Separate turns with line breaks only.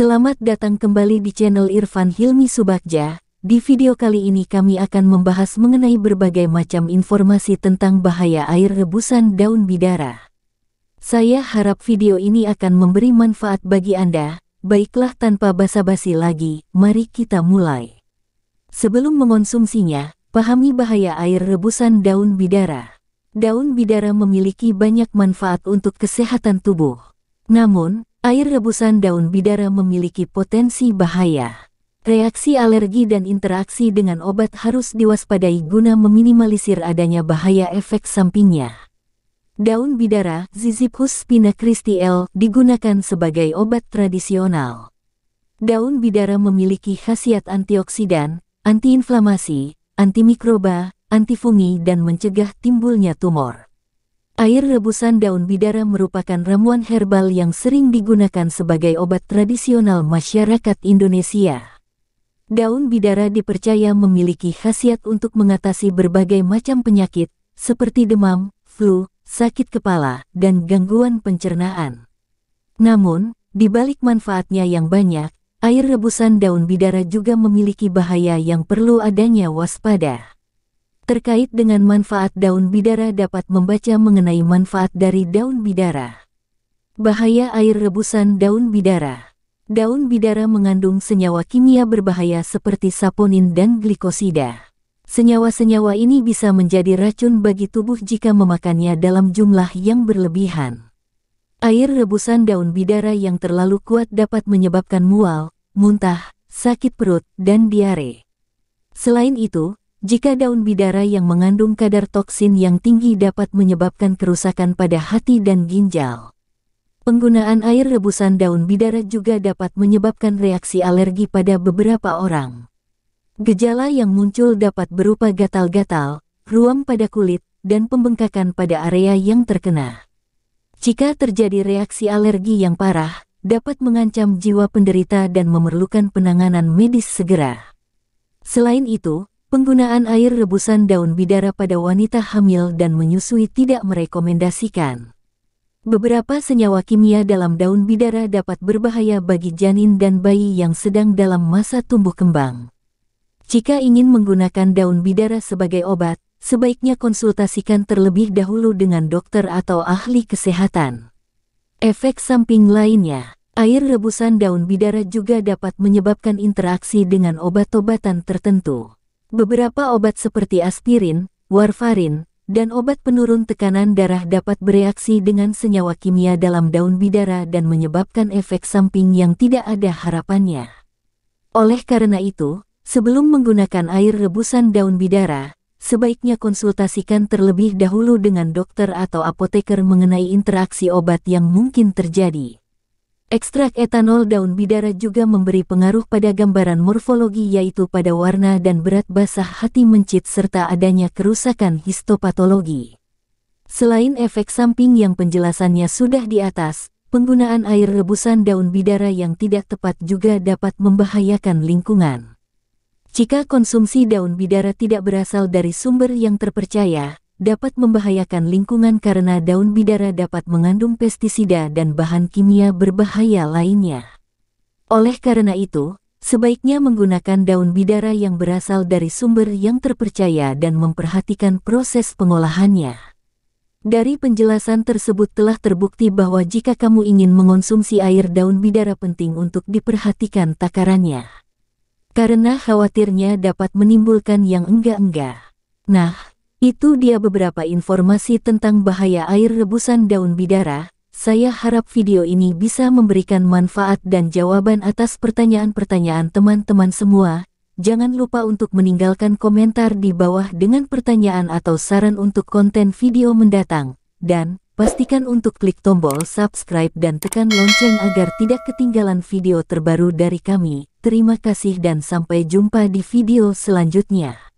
Selamat datang kembali di channel Irfan Hilmi Subakja. Di video kali ini kami akan membahas mengenai berbagai macam informasi tentang bahaya air rebusan daun bidara. Saya harap video ini akan memberi manfaat bagi Anda. Baiklah tanpa basa-basi lagi, mari kita mulai. Sebelum mengonsumsinya, pahami bahaya air rebusan daun bidara. Daun bidara memiliki banyak manfaat untuk kesehatan tubuh. Namun, Air rebusan daun bidara memiliki potensi bahaya. Reaksi alergi dan interaksi dengan obat harus diwaspadai guna meminimalisir adanya bahaya efek sampingnya. Daun bidara, Ziziphus spina Christi L, digunakan sebagai obat tradisional. Daun bidara memiliki khasiat antioksidan, antiinflamasi, antimikroba, antifungi dan mencegah timbulnya tumor. Air rebusan daun bidara merupakan ramuan herbal yang sering digunakan sebagai obat tradisional masyarakat Indonesia. Daun bidara dipercaya memiliki khasiat untuk mengatasi berbagai macam penyakit, seperti demam, flu, sakit kepala, dan gangguan pencernaan. Namun, di balik manfaatnya yang banyak, air rebusan daun bidara juga memiliki bahaya yang perlu adanya waspada. Terkait dengan manfaat daun bidara dapat membaca mengenai manfaat dari daun bidara. Bahaya air rebusan daun bidara. Daun bidara mengandung senyawa kimia berbahaya seperti saponin dan glikosida. Senyawa-senyawa ini bisa menjadi racun bagi tubuh jika memakannya dalam jumlah yang berlebihan. Air rebusan daun bidara yang terlalu kuat dapat menyebabkan mual, muntah, sakit perut, dan diare. Selain itu, jika daun bidara yang mengandung kadar toksin yang tinggi dapat menyebabkan kerusakan pada hati dan ginjal. Penggunaan air rebusan daun bidara juga dapat menyebabkan reaksi alergi pada beberapa orang. Gejala yang muncul dapat berupa gatal-gatal, ruam pada kulit, dan pembengkakan pada area yang terkena. Jika terjadi reaksi alergi yang parah, dapat mengancam jiwa penderita dan memerlukan penanganan medis segera. Selain itu, Penggunaan air rebusan daun bidara pada wanita hamil dan menyusui tidak merekomendasikan. Beberapa senyawa kimia dalam daun bidara dapat berbahaya bagi janin dan bayi yang sedang dalam masa tumbuh kembang. Jika ingin menggunakan daun bidara sebagai obat, sebaiknya konsultasikan terlebih dahulu dengan dokter atau ahli kesehatan. Efek samping lainnya, air rebusan daun bidara juga dapat menyebabkan interaksi dengan obat-obatan tertentu. Beberapa obat seperti aspirin, warfarin, dan obat penurun tekanan darah dapat bereaksi dengan senyawa kimia dalam daun bidara dan menyebabkan efek samping yang tidak ada harapannya. Oleh karena itu, sebelum menggunakan air rebusan daun bidara, sebaiknya konsultasikan terlebih dahulu dengan dokter atau apoteker mengenai interaksi obat yang mungkin terjadi. Ekstrak etanol daun bidara juga memberi pengaruh pada gambaran morfologi yaitu pada warna dan berat basah hati mencit serta adanya kerusakan histopatologi. Selain efek samping yang penjelasannya sudah di atas, penggunaan air rebusan daun bidara yang tidak tepat juga dapat membahayakan lingkungan. Jika konsumsi daun bidara tidak berasal dari sumber yang terpercaya, dapat membahayakan lingkungan karena daun bidara dapat mengandung pestisida dan bahan kimia berbahaya lainnya. Oleh karena itu, sebaiknya menggunakan daun bidara yang berasal dari sumber yang terpercaya dan memperhatikan proses pengolahannya. Dari penjelasan tersebut telah terbukti bahwa jika kamu ingin mengonsumsi air daun bidara penting untuk diperhatikan takarannya. Karena khawatirnya dapat menimbulkan yang enggak-enggak. Nah, itu dia beberapa informasi tentang bahaya air rebusan daun bidara. Saya harap video ini bisa memberikan manfaat dan jawaban atas pertanyaan-pertanyaan teman-teman semua. Jangan lupa untuk meninggalkan komentar di bawah dengan pertanyaan atau saran untuk konten video mendatang. Dan, pastikan untuk klik tombol subscribe dan tekan lonceng agar tidak ketinggalan video terbaru dari kami. Terima kasih dan sampai jumpa di video selanjutnya.